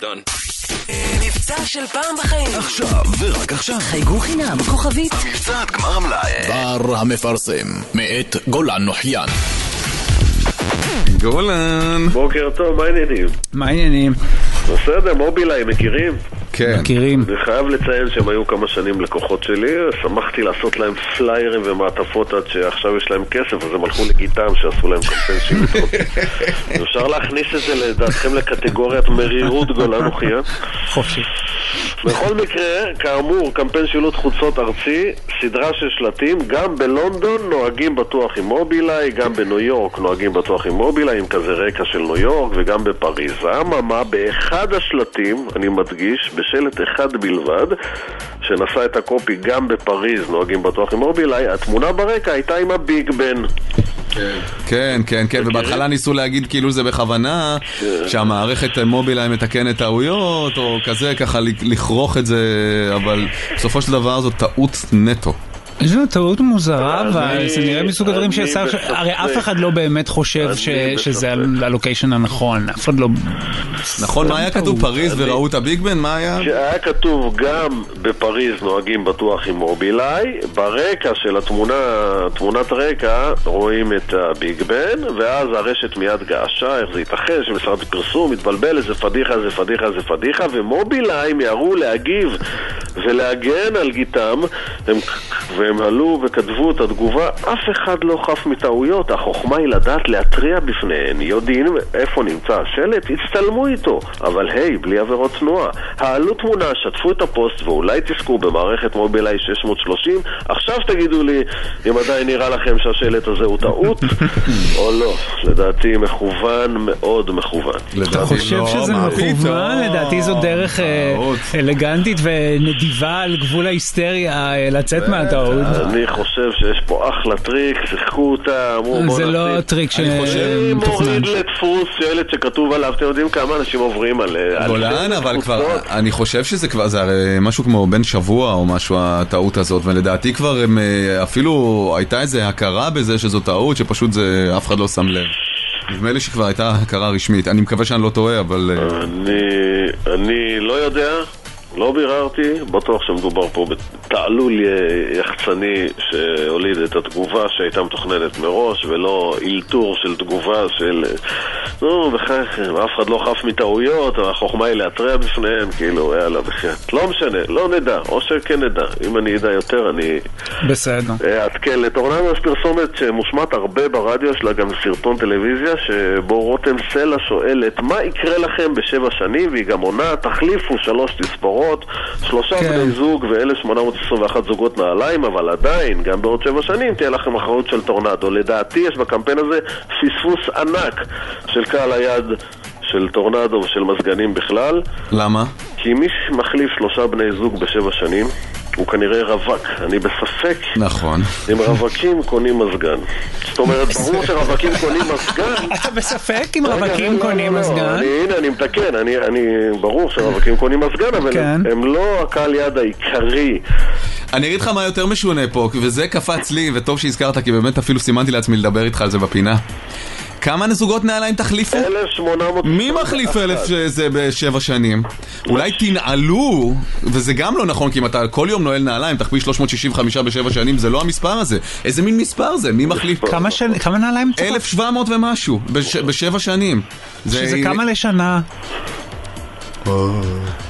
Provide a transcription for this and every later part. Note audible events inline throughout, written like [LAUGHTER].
דון. מבצע של פעם בחיים. עכשיו ורק עכשיו. חייגו חינם, כוכבית. מבצע גמר המלאי. בר המפרסם, מאת גולן נוחיין. גולן. בוקר טוב, מה העניינים? מה העניינים? בסדר, מובילאיי, מכירים? כן. מכירים. אני חייב לציין שהם היו כמה שנים לקוחות שלי, שמחתי לעשות להם פליירים ומעטפות עד שעכשיו יש להם כסף, אז הם הלכו לגיטם שעשו להם קמפיין שילוט חופשי. [LAUGHS] אפשר להכניס את זה לדעתכם לקטגוריית מרירות גולן אוכיה? חופשי. בכל מקרה, כאמור, קמפיין שילוט חוצות ארצי, סדרה של שלטים, גם בלונדון נוהגים בטוח עם מובילאיי, גם בניו יורק נוהגים בטוח עם מובילאיי, עם כזה רקע של ניו יורק, וגם בפריז. אממה, באחד השלטים, אני מדגיש, בשלט אחד בלבד, שנשא את הקופי גם בפריז, נוהגים בטוח עם מובילאיי, התמונה ברקע הייתה עם הביג בן. כן, כן, כן, ובהתחלה ניסו להגיד כאילו זה בכוונה, שהמערכת מובילאיי מתקנת טעויות, או כזה, ככה לכרוך את זה, אבל בסופו של דבר זאת טעות נטו. יש לנו טעות מוזרה, אבל זה נראה מסוג הדברים אני שעשה, ש- בספק. הרי אף אחד לא באמת חושב. שזה הלוקיישן הנכון, אף אחד לא... נכון, מה היה כתוב? פריז וראו את הביג בן? מה היה? שהיה כתוב גם בפריז נוהגים בטוח עם מובילאיי, ברקע של התמונה, תמונת רקע, רואים את הביג בן, ואז הרשת מיד געשה, איך זה ייתכן שמשרד הפרסום מתבלבל, איזה פדיחה, איזה פדיחה, איזה פדיחה, ומובילאיי מיהרו להגיב ולהגן על גיתם, הם, והם עלו וכתבו את התגובה, אף אחד לא חף מטעויות, החוכמה היא לדעת להתריע בפניהן, יודעים איפה נמצא השלט, הצטלמו איתו, אבל היי, בלי עבירות תנועה. העלו תמונה, שתפו את הפוסט ואולי תזכו במערכת מובילאיי 630, עכשיו תגידו לי אם עדיין נראה לכם שהשלט הזה הוא טעות [LAUGHS] או לא. לדעתי מכוון מאוד מכוון. אתה לדעתי חושב לא, שזה מה מכוון? לדעתי זו דרך אה. אלגנטית ונדיבה על גבול ההיסטריה אה, לצאת מהטעות. אני חושב שיש פה אחלה טריק, שיחקו אותה, אמרו בוא זה לא טריק אני חושב- שמתוכנן. מוריד לדפוס שלט שכתוב עליו, אתם יודעים כמה אנשים עוברים על... גולן, אבל כבר? אני חושב שזה כבר, זה הרי משהו כמו בין שבוע או משהו, הטעות הזאת, ולדעתי כבר הם, אה, אפילו הייתה איזה הכרה בזה שזו טעות, שפשוט זה, אף אחד לא שם לב. נדמה לי שכבר הייתה הכרה רשמית, אני מקווה שאני לא טועה, אבל... אה, אני, אני לא יודע, לא ביררתי, בטוח שמדובר פה בתעלול י- יחצני שהוליד את התגובה שהייתה מתוכננת מראש ולא אלתור של תגובה של נו, בחייך, אף אחד לא חף מטעויות, החוכמה היא להתריע בפניהם, כאילו, יאללה, בחייאת. לא משנה, לא נדע, או שכן נדע. אם אני אדע יותר, אני בסדר. אעדכן. לטורנדו יש פרסומת שמושמעת הרבה ברדיו, יש לה גם סרטון טלוויזיה, שבו רותם סלע שואלת מה יקרה לכם בשבע שנים, והיא גם עונה, תחליפו שלוש תספורות, שלושה כן. בני זוג ו-1821 זוגות נעליים, אבל עדיין, גם בעוד שבע שנים תהיה לכם אחריות של טורנדו. לדעתי יש בקמפיין הזה פספוס ענק של קהל היד של טורנדו ושל מזגנים בכלל, למה? כי מי שמחליף שלושה בני זוג בשבע שנים הוא כנראה רווק. אני בספק נכון. אם רווקים קונים מזגן. זאת אומרת, [LAUGHS] ברור שרווקים קונים מזגן. אתה בספק אם רווקים לא, לא, קונים לא, מזגן? אני- הנה, אני מתקן, אני, אני, ברור שרווקים קונים מזגן, אבל כן. הם, הם לא הקהל יד העיקרי. אני אגיד לך מה יותר משונה פה, וזה קפץ לי, וטוב שהזכרת, כי באמת אפילו סימנתי לעצמי לדבר איתך על זה בפינה. כמה זוגות נעליים תחליפו? 1800... מי מחליף אלף זה בשבע שנים? אולי תנעלו, וזה גם לא נכון, כי אם אתה כל יום נועל נעליים, תכפיל 365 בשבע שנים, זה לא המספר הזה. איזה מין מספר זה? מי מחליף? כמה נעליים צריך? 1700 ומשהו, בש- בשבע שנים. שזה כמה לשנה?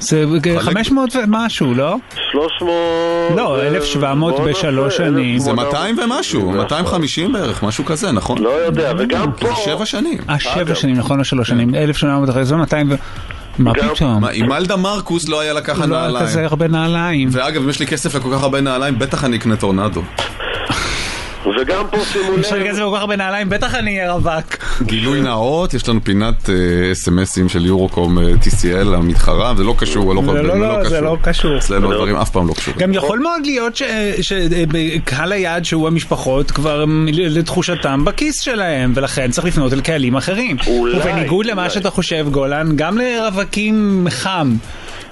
זה 500 ומשהו, לא? 300... לא, 1700 בוא בשלוש שנים. זה 1800. 200 ומשהו, 250 בערך, משהו כזה, נכון? לא יודע, וגם פה... זה שבע שנים. אה, שבע שנים, נכון, לא שלוש שנים. 1800 אחרי זה 200 ו... מה פתאום? עם מלדה מרקוס לא היה לה ככה לא היה נעליים. כזה הרבה נעליים. ואגב, אם יש לי כסף לכל כך הרבה נעליים, בטח אני אקנה טורנדו. וגם פה שימו יש לי לב... כסף כל כך הרבה נעליים, בטח אני אהיה רווק. גילוי נאות, יש לנו פינת אה, אס.אם.אסים של יורוקום אה, TCL המתחרה, זה לא קשור, לא זה לא, לא, זה לא קשור. אצלנו הדברים אף פעם לא קשורים. גם יכול מאוד להיות שקהל היעד שהוא המשפחות כבר לתחושתם בכיס שלהם ולכן צריך לפנות אל קהלים אחרים. אולי, ובניגוד למה. שאתה חושב גולן, גם לרווקים חם.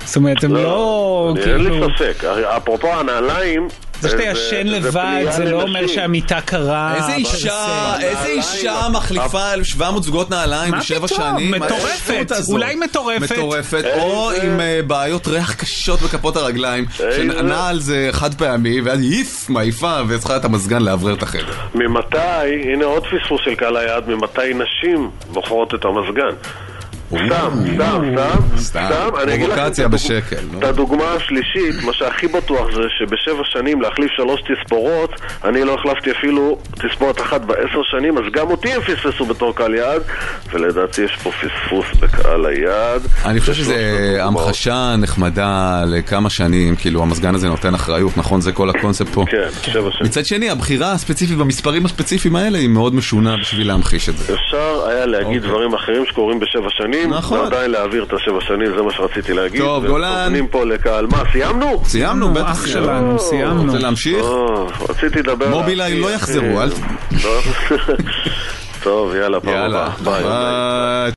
זאת אומרת הם לא אני- אין לי כאילו... ספק. אפרופו הנעליים, זה שאתה ישן זה לבד, זה לא אומר. שהמיטה קרה. איזה אישה. איזה אישה מחליפה 1,700 זוגות נעליים מה בשבע פתאום? שנים? מה מטורפת. השטות הזאת? אולי מטורפת. מטורפת, או עם אה, בעיות ריח קשות בכפות הרגליים, שנעל זה חד פעמי, ואז היף, מעיפה, וצריכה את המזגן לאוורר את החדר. ממתי, הנה עוד פספוס של קהל היעד, ממתי נשים בוחרות את המזגן? סתם, סתם, סתם, סתם. אני אגיד לכם פרובוקציה בשקל. את הדוגמה השלישית, מה שהכי בטוח זה שבשבע שנים להחליף שלוש תספורות, אני לא החלפתי אפילו תספורת אחת בעשר שנים, אז גם אותי הם פספסו בתור קהל יעד, ולדעתי יש פה פספוס בקהל היעד. אני חושב שזה. המחשה נחמדה לכמה שנים, כאילו המזגן הזה נותן אחריות, נכון? זה כל הקונספט פה. כן, שבע שנים. מצד שני, הבחירה הספציפית במספרים הספציפיים האלה היא מאוד משונה בשביל להמחיש את זה. אפשר היה להגיד אוקיי. דברים אחרים שקורים בשבע שנים, נכון. ועדיין להעביר את השבע שנים, זה מה שרציתי להגיד. טוב, גולן. פה לקהל, מה, סיימנו? סיימנו, נו, בטח. שלנו, סיימנו. רוצה להמשיך? טוב, רציתי לדבר... מובילאיי לא יחזרו, אל לא- [LAUGHS] טוב, יאללה, פעם יאללה, הבאה. ביי. ביי.